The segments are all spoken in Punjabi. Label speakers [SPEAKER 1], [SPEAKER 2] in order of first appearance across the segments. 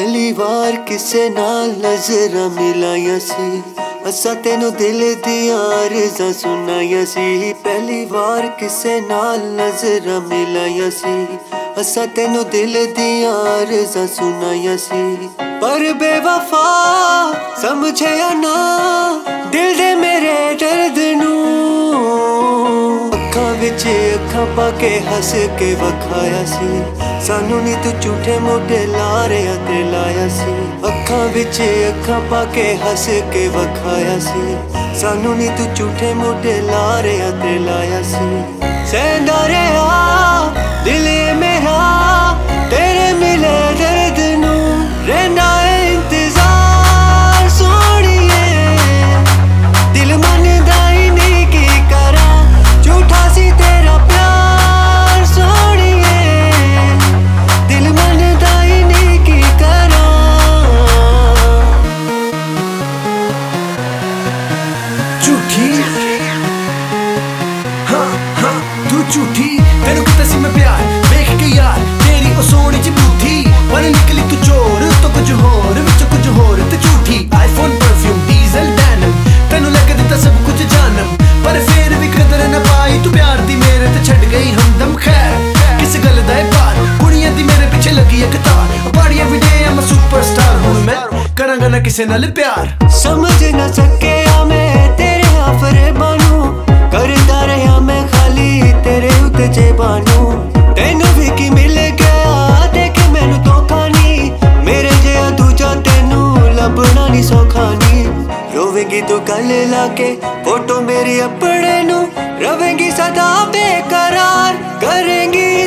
[SPEAKER 1] ਪਹਿਲੀ ਵਾਰ ਕਿਸੇ ਨਾਲ ਨਜ਼ਰਾਂ ਮਿਲਾਈਆਂ ਸੀ। ਅਸਾਂ ਤੈਨੂੰ ਦਿਲ ਦੀਆਂ ਅਰਜ਼ਾਂ ਸੁਣਾਈਆਂ ਸੀ। ਪਹਿਲੀ ਵਾਰ ਕਿਸੇ ਨਾਲ ਨਜ਼ਰਾਂ ਮਿਲਾਇਆ ਸੀ। ਅਸਾਂ ਤੈਨੂੰ ਦਿਲ ਦੀਆਂ ਅਰਜ਼ਾਂ ਸੁਣਾਈਆਂ ਸੀ। ਪਰ ਬੇਵਫਾ ਸਮਝਿਆ ਨਾ। ਪਾ ਕੇ ਹੱਸ ਕੇ ਵਖਾਇਆ ਸੀ। ਸਾਨੂੰ ਨੀ ਤੂੰ ਝੂਠੇ ਮੋਢੇ ਲਾ ਰਿਆ ਤੇ ਲਾਇਆ ਸੀ। ਅੱਖਾਂ ਵਿੱਚ ਅੱਖਾਂ ਪਾ ਕੇ ਹੱਸ ਕੇ ਵਖਾਇਆ ਸੀ। ਸਾਨੂੰ ਨੀ ਤੂੰ ਝੂਠੇ ਮੋਢੇ ਲਾ ਰਿਆ ਤੇ ਲਾਇਆ ਸੀ। ਝੂਠੀ? ਹਾਂ
[SPEAKER 2] ਹਾਂ, ਤੂੰ ਝੂਠੀ। ਤੈਨੂੰ ਕਿਤੇ ਸੀ ਮੈਂ ਪਿਆਰ? ਵੇਖ ਕੇ ਯਾਰ, ਤੇਰੀ ਉਹ ਸੋਹਣੀ ਜਿਹੀ ਬੂਥੀ ਪਰ ਨਿਕਲੀ ਤੂੰ ਚੋਰ, ਤੋਂ ਕੁਝ ਹੋਰ, ਵਿੱਚ ਕੁਝ ਹੋਰ ਤੇ ਝੂਠੀ। ਆਈਫੋਨ ਪਰਫਿਊਮ ਡੀਜ਼ਲ ਡੈਨਮ ਤੈਨੂੰ ਲੱਗ ਦਿੱਤਾ ਸਭ ਕੁਝ ਜਾਨਮ ਪਰ ਫੇਰ ਵੀ ਕਦਰ ਨਾ ਪਾਈ ਤੂੰ ਪਿਆਰ ਦੀ ਮੇਰੇ ਤੇ ਛੱਡ ਗਈ ਹਮਦਮ। ਖੈਰ, ਕਿਸ ਗੱਲ ਦਾ ਇਹ ਪਾਰ ਕੁੜੀਆਂ ਦੀ ਮੇਰੇ ਪਿੱਛੇ ਲੱਗੀ ਇੱਕ ਤਾਰ। ਪਾੜੀਆਂ ਵੀ ਦੇ ਮੈਂ ਸੁਪਰਸਟਾਰ ਹੁਣ ਮੈਂ ਕਰਾਂਗਾ ਨਾ ਕਿਸੇ ਨਾਲ ਪਿਆਰ।
[SPEAKER 1] ਸਮਝ ਨਾ ਸਕਿਆ ਮੈਂ ਤੇਰੇ ਨੂੰ ਕਰਦਾ ਰਿਹਾ ਮੈਂ ਖਾਲੀ ਤੇਰੇ ਉੱਤੇ ਜੇਬਾਨੂੰ ਤੈਨੂੰ ਵੀ ਕੀ ਮਿਲ ਗਿਆ, ਦੇਖ ਮੈਨੂੰ ਧੋਖਾ ਨਹੀਂ। ਮੇਰੇ ਜਿਹਾ ਦੂਜਾ ਤੈਨੂੰ ਲੱਭਣਾ ਨਹੀਂ ਸੌਖਾ ਨਹੀਂ। ਰੋਵੇਂਗੀ ਤੂੰ ਗੱਲ ਲਾ ਕੇ, ਫੋਟੋ ਮੇਰੀ ਆਪਣੇ ਨੂੰ। ਰਵੇਂਗੀ ਸਦਾ ਬੇਕਰਾਰ, ਕਰੇਂਗੀ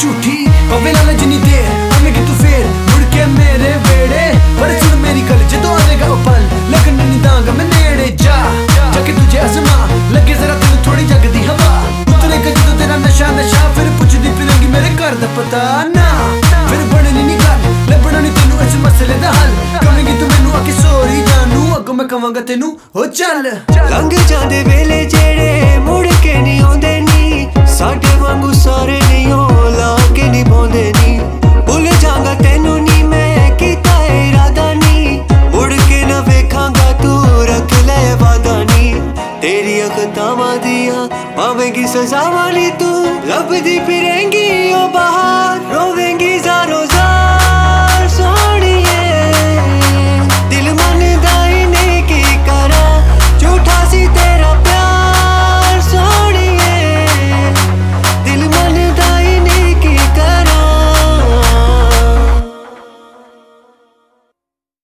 [SPEAKER 1] ਝੂਠੀ
[SPEAKER 2] ਪਵੇ ਲਾਲ ਜਿੰਨੀ ਦੇਰ ਆਵੇਂਗੀ ਤੂੰ ਫੇਰ ਮੁੜ ਕੇ ਮੇਰੇ ਵੇੜੇ ਪਰ ਸੁਣ ਮੇਰੀ ਗੱਲ ਜਦੋਂ ਆਵੇਗਾ ਉਹ ਪਲ ਲੱਗਣ ਨਹੀਂ ਦਾਂਗਾ ਮੈਂ ਨੇੜੇ ਜਾ ਜਾ ਕੇ ਤੁਝੇ ਅਜ਼ਮਾ ਲੱਗੇ ਜ਼ਰਾ ਤੈਨੂੰ ਥੋੜੀ ਜਗਦੀ ਹਵਾ ਉਤਰੇਗਾ ਜਦੋਂ ਤੇਰਾ ਨਸ਼ਾ ਨਸ਼ਾ ਫਿਰ ਪੁੱਛਦੀ ਫਿਰਾਂਗੀ ਮੇਰੇ ਘਰ ਦਾ ਪਤਾ ਨਾ ਫਿਰ ਬਣਨੀ ਨਹੀਂ ਗੱਲ ਲੱਭਣਾ ਨਹੀਂ ਤੈਨੂੰ ਇਸ ਮਸਲੇ ਦਾ ਹੱਲ ਕਹੇਂਗੀ ਤੂੰ ਮੈਨੂੰ ਆ ਕੇ ਸੋਰੀ ਜਾਨੂ ਅੱਗੋਂ ਮੈਂ ਕਵਾਂਗਾ ਤੈਨੂੰ ਹੋ ਚੱਲ
[SPEAKER 1] ਲੰਘ ਜਾਂਦੇ ਵੇਲੇ ਜਿਹੜੇ ਪਾਵੇਂਗੀ ਸਜ਼ਾਵਾਂ ਨੀ ਤੂੰ ਲੱਭਦੀ ਫਿਰੇਂਗੀ ਉਹ ਬਾਹਰ।